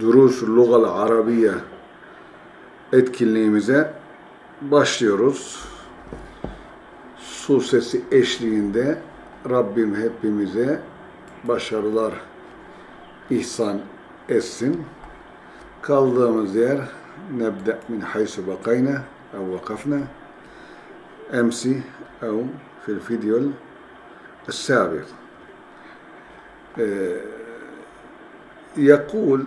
Durus Lugal Arabiye etkinliğimize başlıyoruz. Su sesi eşliğinde Rabbim hepimize başarılar ihsan etsin. Kaldığımız yer nebde min haysu bakayna ev vakafna emsi ev fil fidyol السابق يقول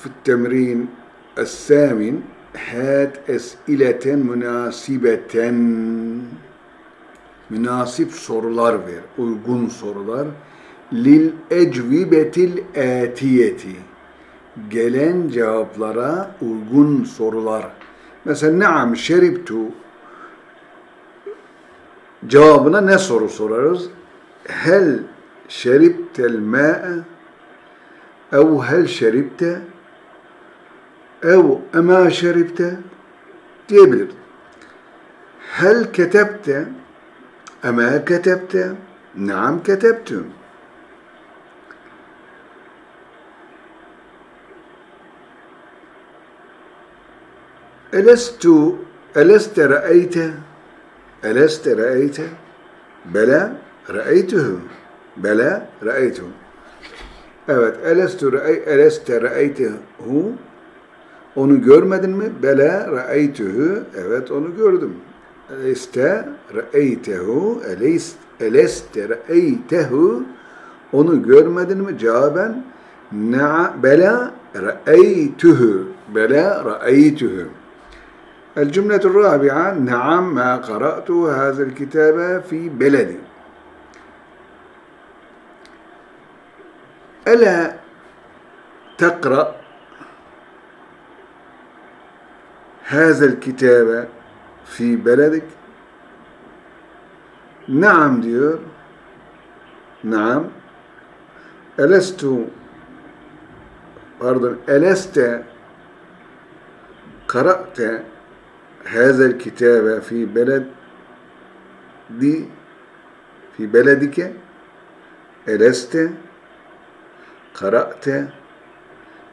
في التمرين الثامن هات أسئلة مناسبة münasip sorular ver, uygun sorular. Lil ecvibetil etiyeti. Gelen cevaplara uygun sorular. Mesela naam şeribtu cevabına ne soru sorarız? Hel şeribtel ma'e ev hel şeribte أو أما شربت؟ تيبل هل كتبت؟ أما كتبت؟ نعم كتبت. ألست ألست رأيت؟ ألست رأيت؟ بلى رأيته. بلى رأيته. أبد ألست رأي ألست رأيته؟ هو onu görmedin mi? Bela re'eytuhu. Evet onu gördüm. Eleste re'eytehu elest, eleste re'eytehu onu görmedin mi? Cevaben na bela re'eytuhu. Bela re'eytuhu. الجملة الرابعة نعم ما قرأت هذا الكتاب في بلدي ألا تقرأ هذا الكتاب في بلدك؟ نعم diyor نعم. ألست pardon ألست قرأت هذا الكتاب في بلد دي؟ في بلدك؟ ألست قرأت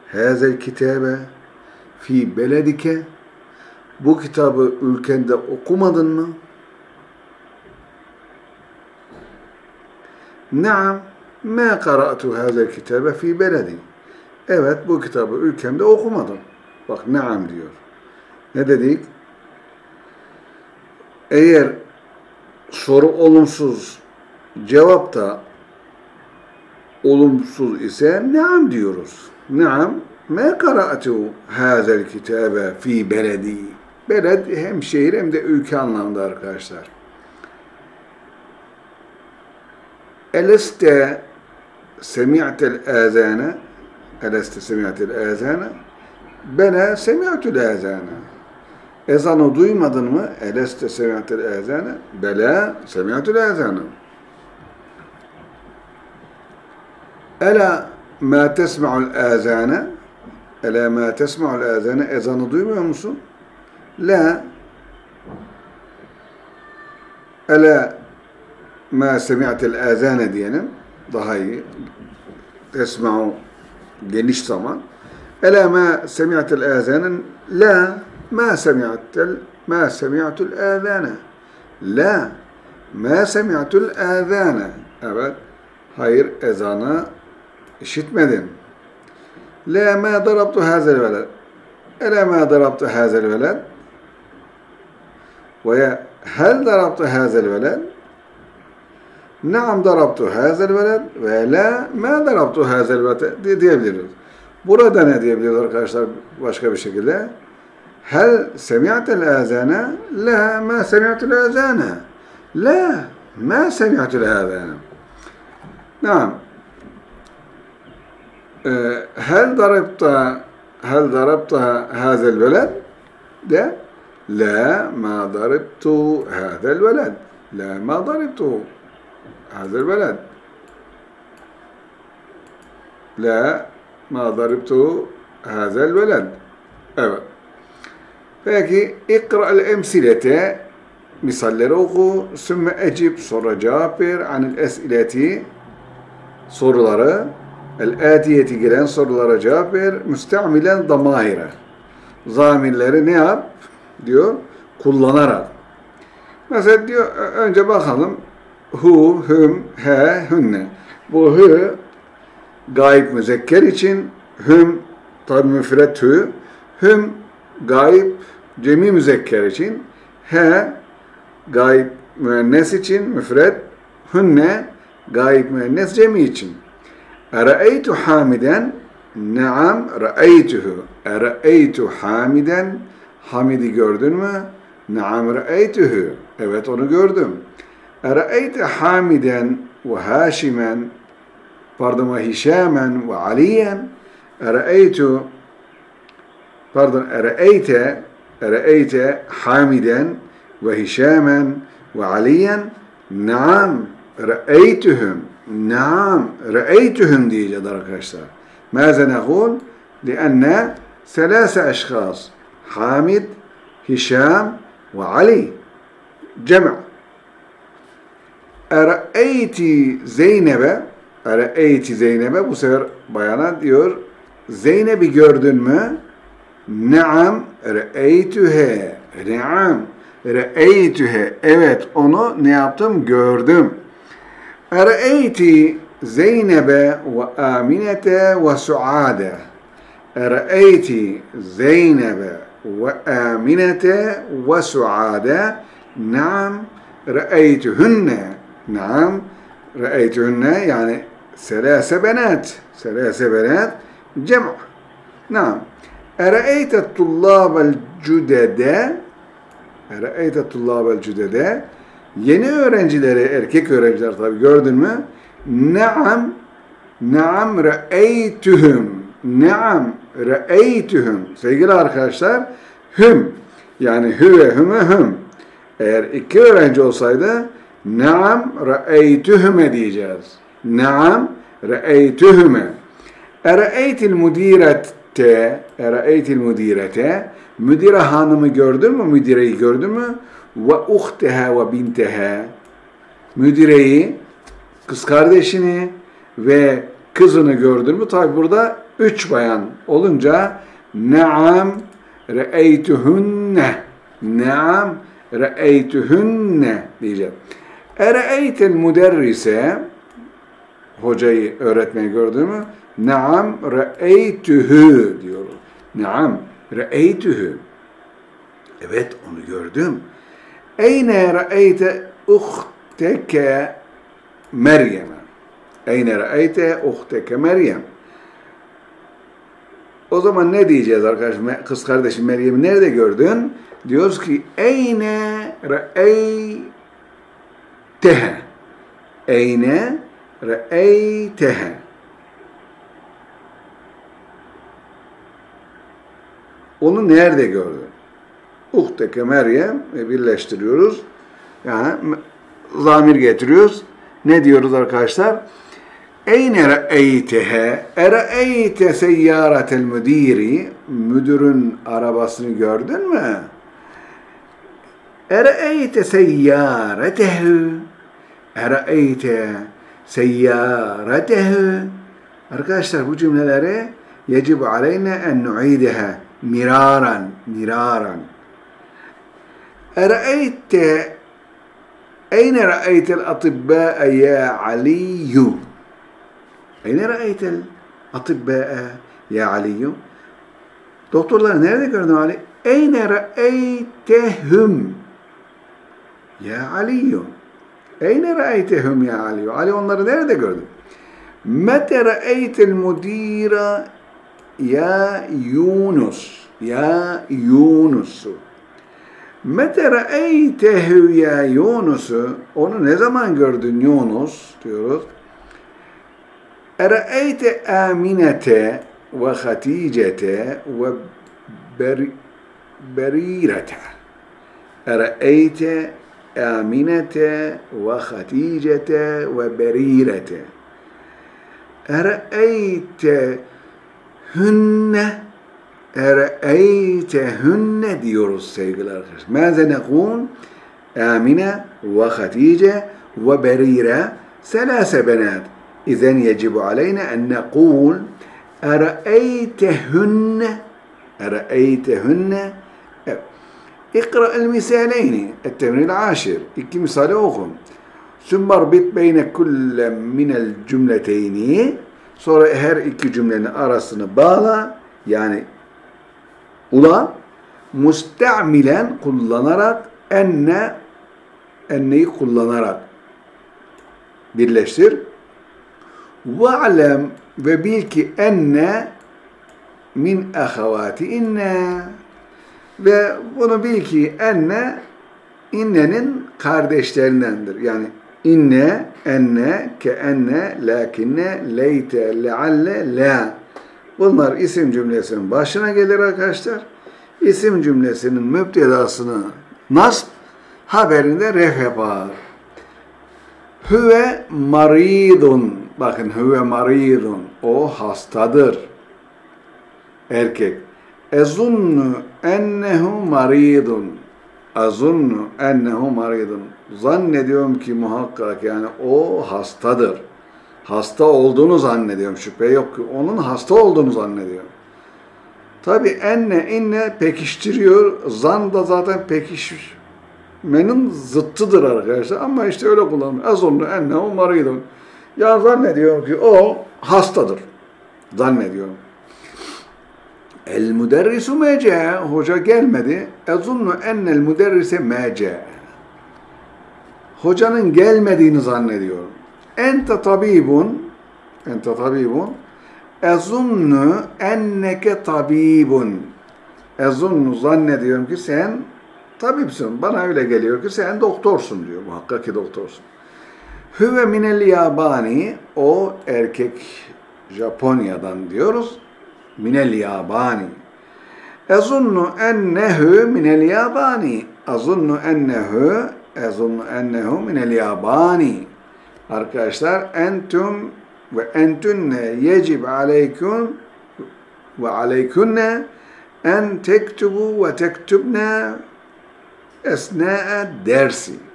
هذا الكتاب في beledike bu kitabı ülkende okumadın mı? Naam, ma qara'tu hâzel kitabe fi beledi. Evet, bu kitabı ülkemde okumadım. Bak, naam diyor. Ne dedik? Eğer soru olumsuz, cevap da olumsuz ise naam diyoruz. Naam, ma qara'tu hazel kitabe fi beledi. Beled hem şehir hem de ülke anlamında arkadaşlar. Eleste semi'tel azana Eleste semi'tel azana Bela semi'tul azana Ezanı duymadın mı? Eleste semi'tel azana Bela semi'tul azana Ela ma tesma'ul azana Ela ma tesma'ul azana Ezanı duymuyor musun? La Ela ma semi'tel azana diyelim. Daha iyi. Tesma'u geniş zaman. Ela ma semi'tel azana La ma semi'tel ma semi'tul azana La ma semi'tul azana Evet. Hayır ezanı işitmedim. La ma darabtu hazel veled. Ela ma darabtu hazel veled. Ve hel darabtu hazel veled Naam darabtu hazel veled ve la ma darabtu hazel diyebiliriz. Burada ne diyebiliriz arkadaşlar başka bir şekilde? Hel semi'atel azane la ma semi'atel azane la ma semi'atel azane Naam ee, hel darabta hel darabta hazel veled de La ma daribtu hadel veled. La ma daribtu hadel veled. La ma daribtu hadel veled. Evet. Peki ikra'l emsilete misalleri oku. Sümme ecib sonra cevap ver. Anil esileti soruları el atiyeti gelen sorulara cevap ver. Müstamilen damahire. Zamirleri ne yap? Diyor. Kullanarak. Mesela diyor önce bakalım. Hu, hüm, he, hünne. Bu hü gayb müzekker için hüm tabi müfret hü. Hüm gayb cemi müzekker için he gayb müennes için müfret hünne gayb müennes cemi için. Ere'eytu hamiden Naam ra'eytuhu. Ere'eytu hamiden. Hamid'i gördün mü? Naam re'eytühü. Evet onu gördüm. Ere'eyte Hamiden ve Haşimen pardon ve Hişamen ve Aliyen ere'eytü pardon ere'eyte ere'eyte Hamiden ve Hişamen ve Aliyen naam re'eytühüm naam re'eytühüm diyeceğiz arkadaşlar. Maze nekul? Lianne selase eşkas. Hamid, Hişam ve Ali. Cema. Ere'eyti Zeynep'e Ere'eyti Zeynep'e bu sefer bayana diyor Zeynep'i gördün mü? Naam re'eytühe. Naam re'eytühe. Evet onu ne yaptım? Gördüm. Ere'eyti Zeynep'e ve Aminete ve Suade. Ere'eyti Zeynep'e ve Aminete ve Suade Naam re'eytühünne نعم رأيتهن يعني ثلاث بنات ثلاث بنات جمع نعم أرأيت الطلاب الجدد أرأيت الطلاب الجدد yeni öğrencileri, erkek öğrenciler tabi gördün mü? Naam, naam re'eytühüm. Naam re'eytühüm. Sevgili arkadaşlar, hüm. Yani hüve, hüme, hüm. Eğer iki öğrenci olsaydı, Naam ra'eytühüme diyeceğiz. Naam ra'eytühüme. Ere'eytil müdirette, ere'eytil müdirete, müdire hanımı gördün mü? Müdireyi gördün mü? Ve uhteha ve binteha. Müdireyi, kız kardeşini ve kızını gördün mü? Tabi burada üç bayan olunca naam re'eytühünne. Naam re'eytühünne diyeceğim. Ere'eytel müderrise hocayı, öğretmeni gördün mü? Naam re'eytühü diyor. Naam re'eytühü. Evet onu gördüm. Eyne re'eyte uhteke Meryem'e. Eyne re'eyte uhteke Meryem. O zaman ne diyeceğiz arkadaşlar? Kız kardeşim Meryem'i nerede gördün? Diyoruz ki eyne re'ey tehe. Eyne re'eytehe. Onu nerede gördün? Uhteke Meryem birleştiriyoruz. Yani zamir getiriyoruz. Ne diyoruz arkadaşlar? Eyne re'eytehe? Ere'eyte seyyâretel müdiri? Müdürün arabasını gördün mü? Ere'eyte seyyâretehu? Ere'eyte seyyâretehu? Arkadaşlar bu cümleleri yecib aleyne en nu'ideha miraran, miraran. Ere'eyte Eyne ra'eytel atibbâe ya Aliyyü? Eyne ra'eytel atibbâe ya Aliyyü? Doktorları nerede gördün Ali? Eyne ra'eytehum ya Aliyyü? Eyne ra'eytehum ya Aliyyü? Ali onları nerede gördün? Mete ra'eytel mudira ya Yunus? Ya Yunus'u? Mete re'eytehu ya Yunus'u onu ne zaman gördün Yunus diyoruz. Ere'eyte Aminete ve Haticete ve beri, Berirete. Ere'eyte Aminete ve Haticete ve Berirete. Ere'eyte hünne Ere'eytehünne diyoruz sevgili arkadaşlar. Mâze nekûn? Amine ve Hatice ve Berire selâse benât. İzen yecibu aleyne en nekul ere'eytehünne ere'eytehünne اقرأ المثالين التمرين العاشر iki misali oku ثم اربط بين كل من الجملتين sonra her iki cümlenin arasını bağla yani ula mustamilen kullanarak enne enneyi kullanarak birleştir. Ve'lem ve bil ki enne min ahavati inne ve bunu bil ki enne innenin kardeşlerindendir. Yani inne, enne, ke enne, lakinne, leyte, lealle, la. Bunlar isim cümlesinin başına gelir arkadaşlar. İsim cümlesinin müptedasını nasb, haberinde ref yapar. Hüve maridun. Bakın hüve maridun. O hastadır. Erkek. Ezunnu ennehu maridun. Azunnu ennehu maridun. Zannediyorum ki muhakkak yani o hastadır. Hasta olduğunu zannediyorum. Şüphe yok ki onun hasta olduğunu zannediyorum. Tabi enne inne pekiştiriyor. Zan da zaten pekişmenin zıttıdır arkadaşlar. Ama işte öyle kullanıyor. Azunnu ennehu maridun. Ya zannediyorum ki o hastadır. Zannediyorum. El müderrisu mece. Hoca gelmedi. Ezunnu ennel müderrise mece. Hocanın gelmediğini zannediyorum. Ente tabibun. Ente tabibun. Ezunnu enneke tabibun. Ezunnu zannediyorum ki sen tabipsin. Bana öyle geliyor ki sen doktorsun diyor. Muhakkak ki doktorsun. Hüve minel yabani. O erkek Japonya'dan diyoruz minel yabani. Ezunnu ennehu minel yabani. Azunnu ennehu ezunnu ennehu minel yabani. Arkadaşlar entum ve entunne yecib aleykun ve aleykunne en tektubu ve tektubne esna'e dersi.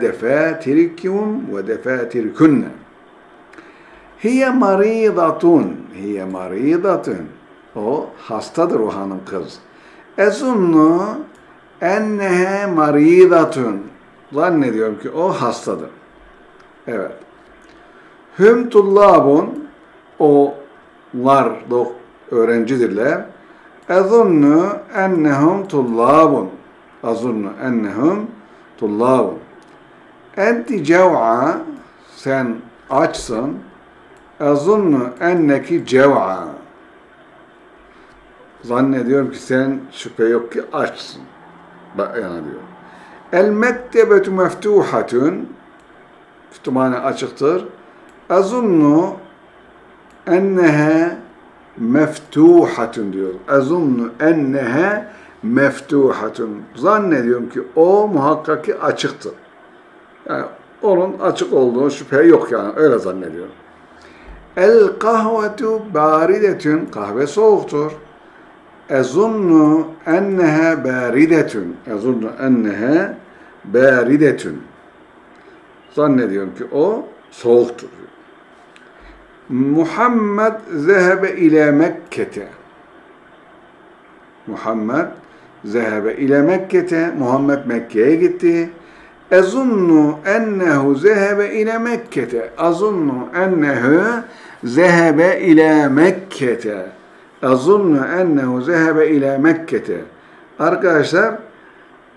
Defatirikum ve defatirikunne. Hiye maridatun. Hiye maridatun. O hastadır o hanım kız. Ezunnu ennehe maridatun. Zannediyorum ki o hastadır. Evet. Hüm tullabun. Onlar öğrencidirler. Ezunnu ennehum tullabun. Azunnu ennehum tullabun. Enti cev'a sen açsın. Ezunnu enneki cev'a. Zannediyorum ki sen şüphe yok ki açsın. Yani diyor. El mektebetu meftuhatun. Kütüphane açıktır. Ezunnu ennehe meftuhatun diyor. Ezunnu ennehe meftuhatun. Zannediyorum ki o muhakkak ki açıktır. Yani onun açık olduğu şüphe yok yani. Öyle zannediyorum. El kahvetu baridetün. Kahve soğuktur. Ezunnu enneha baridetün. Ezunnu enneha baridetün. Zannediyorum ki o soğuktur. Muhammed zehebe ile Mekke'te. Muhammed zehebe ile Mekke'te. Muhammed Mekke'ye gitti. Ezunnu ennehu zehebe ile Mekke'te. Azunnu ennehu zehebe ile Mekke'te. Azunnu ennehu zehebe ile Mekke'te. Arkadaşlar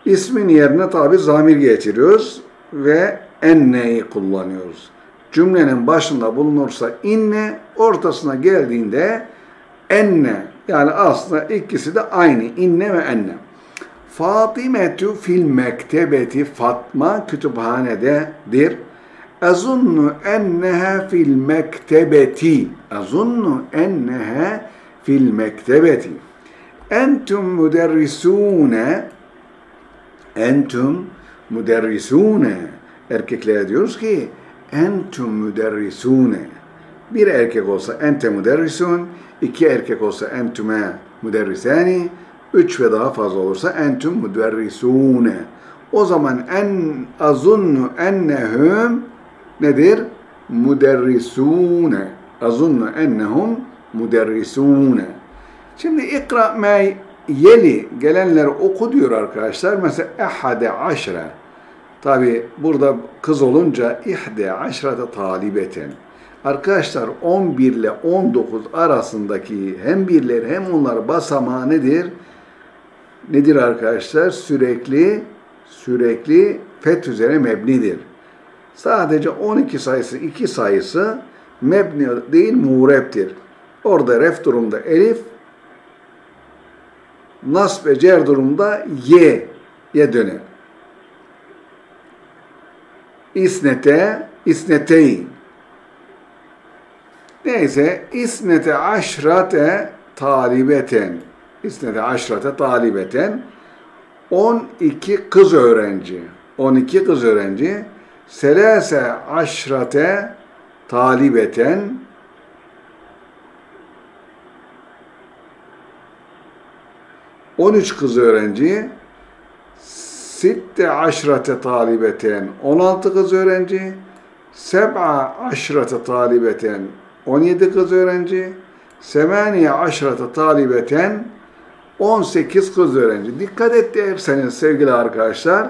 ismin yerine tabi zamir getiriyoruz ve enneyi kullanıyoruz. Cümlenin başında bulunursa inne, ortasına geldiğinde enne. Yani aslında ikisi de aynı. inne ve enne. Fatimetu fil mektebeti Fatma kütüphanededir. Azunnu enneha fil mektebeti. Azunnu enneha fil mektebeti. Entum müderrisune Entum müderrisune Erkeklere diyoruz ki Entum müderrisune Bir erkek olsa ente müderrisun iki erkek olsa entume müderrisani üç ve daha fazla olursa entum müderrisune o zaman en azunnu ennehum nedir? muderrisune. Azunnu ennehum muderrisune. Şimdi ikra ma yeli gelenler oku diyor arkadaşlar. Mesela ehade aşre. Tabi burada kız olunca ihde aşrete talibeten. Arkadaşlar 11 ile 19 arasındaki hem birler hem onlar basamağı nedir? Nedir arkadaşlar? Sürekli sürekli fet üzere mebnidir. Sadece 12 sayısı, 2 sayısı mebni değil mureptir. Orada ref durumda elif, nasb ve cer durumda ye ye döner. İsnete, isneteyn. Neyse, isnete aşrate talibeten. İsnete aşrate talibeten. 12 kız öğrenci. 12 kız öğrenci. Selase aşrate talibeten. On üç kız öğrenci, sitte aşrate talibeten, on altı kız öğrenci, seb'a aşrate talibeten, on yedi kız öğrenci, semaniye aşrate talibeten, 18 kız öğrenci. Dikkat et derseniz sevgili arkadaşlar,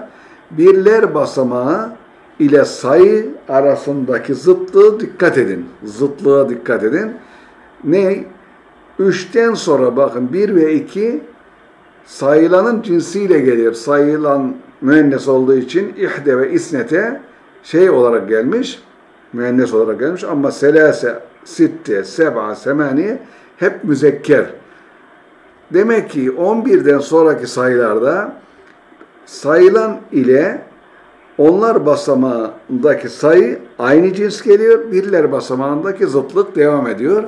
birler basamağı ile sayı arasındaki zıtlığı dikkat edin. Zıtlığa dikkat edin. Ne? Üçten sonra bakın bir ve iki sayılanın cinsiyle gelir. Sayılan müennes olduğu için ihde ve isnete şey olarak gelmiş. Müennes olarak gelmiş ama selase, sitte, seba, semani hep müzekker. Demek ki 11'den sonraki sayılarda sayılan ile onlar basamağındaki sayı aynı cins geliyor. Birler basamağındaki zıtlık devam ediyor.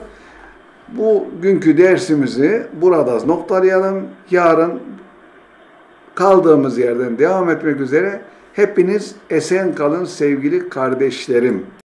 Bu günkü dersimizi burada noktalayalım. Yarın kaldığımız yerden devam etmek üzere hepiniz esen kalın sevgili kardeşlerim.